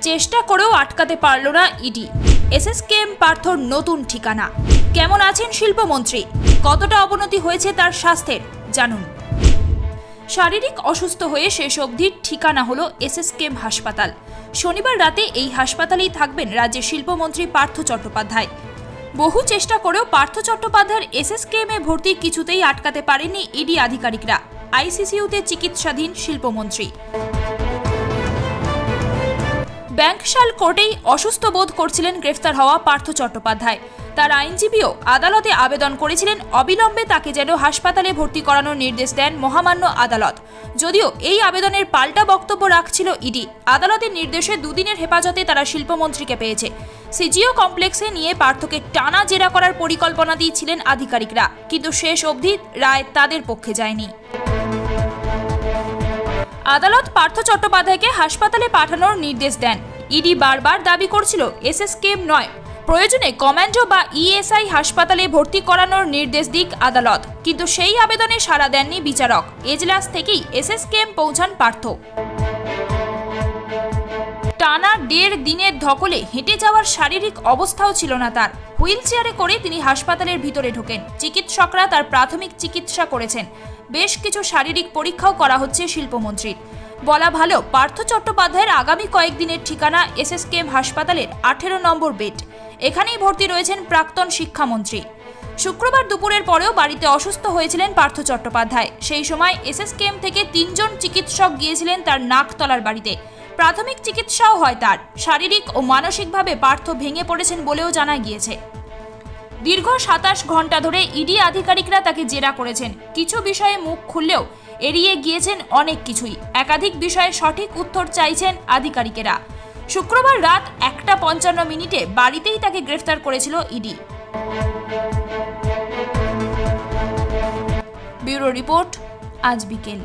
চেষ্টা করেও আটকাতে পারল না ইডি। এসএসকেএম পার্থর নতুন ঠিকানা। কেমন আছেন শিল্পমন্ত্রী? কতটা অবনতি হয়েছে তার স্বাস্থ্যের? জানুন। শারীরিক অসুস্থ হয়ে শেষ অবধির ঠিকানা হলো এসএসকেএম হাসপাতাল। শনিবার রাতে এই হাসপাতালেই থাকবেন রাজ্যের শিল্পমন্ত্রী পার্থ চট্টোপাধ্যায়। বহু চেষ্টা করেও পার্থ চট্টোপাধ্যায়ের এ ভর্তি কিছুতেই আটকাতে পারেনি ইডি আধিকারিকরা। আইসিসিউতে চিকিৎসাধীন শিল্পমন্ত্রী। ব্যাংকশাল কোর্টেই অসুস্থ বোধ করছিলেন গ্রেফতার হওয়া পার্থ চট্টোপাধ্যায়। তার আইনজীবীও আদালতে আবেদন করেছিলেন, অবিলম্বে তাকে যেন হাসপাতালে ভর্তি করানোর নির্দেশ দেন মহামান্য আদালত। যদিও এই আবেদনের পাল্টা বক্তব্য রাখছিল ইডি, আদালতের নির্দেশে দুদিনের হেফাজতে তারা শিল্পমন্ত্রীকে পেয়েছে। সিজিও কমপ্লেক্সে নিয়ে পার্থকে টানা জেরা করার পরিকল্পনা দিয়েছিলেন আধিকারিকরা, কিন্তু শেষ অবধি রায় তাদের পক্ষে যায়নি। আদালত পার্থ চট্টোপাধ্যায়কে হাসপাতালে পাঠানোর নির্দেশ দেন। ইডি বারবার দাবি করছিল এসএসকেএম নয়। প্রয়োজনে কমান্ডো বা ইএসআই হাসপাতালে ভর্তি করানোর নির্দেশ দিক আদালত। কিন্তু সেই আবেদনে সাড়া দেননি বিচারক। এজলাস থেকেই এসএসকেএম পৌঁছান পার্থ। টানা দেড় দিনের ধকলে হেঁটে যাওয়ার শারীরিক অবস্থাও ছিল না তার। হুইল চেয়ারে করে তিনি হাসপাতালের ভিতরে ঢোকেন। চিকিৎসকরা তার প্রাথমিক চিকিৎসা করেছেন। বেশ কিছু শারীরিক পরীক্ষাও করা হচ্ছে শিল্পমন্ত্রীর। বলা ভালো, পার্থ চট্টোপাধ্যায়ের আগামী কয়েকদিনের ঠিকানা এসএসকেএম হাসপাতালের আঠেরো নম্বর বেড। এখানেই ভর্তি রয়েছেন প্রাক্তন শিক্ষামন্ত্রী। শুক্রবার দুপুরের পরেও বাড়িতে অসুস্থ হয়েছিলেন পার্থ চট্টোপাধ্যায়। সেই সময় এসএসকেএম থেকে তিনজন চিকিৎসক গিয়েছিলেন তার নাকতলার বাড়িতে। প্রাথমিক চিকিৎসাও হয় তার। শারীরিক ও মানসিকভাবে পার্থ ভেঙে পড়েছেন বলেও জানা গিয়েছে। দীর্ঘ সাতাশ ঘণ্টা ধরে ইডি আধিকারিকরা তাকে জেরা করেছেন। কিছু বিষয়ে মুখ খুললেও এড়িয়ে গিয়েছেন অনেক কিছুই। একাধিক বিষয়ে সঠিক উত্তর চাইছেন আধিকারিকেরা। শুক্রবার রাত একটা পঞ্চান্ন মিনিটে বাড়িতেই তাকে গ্রেফতার করেছিল ইডি। ব্যুরো রিপোর্ট, আজ বিকেল।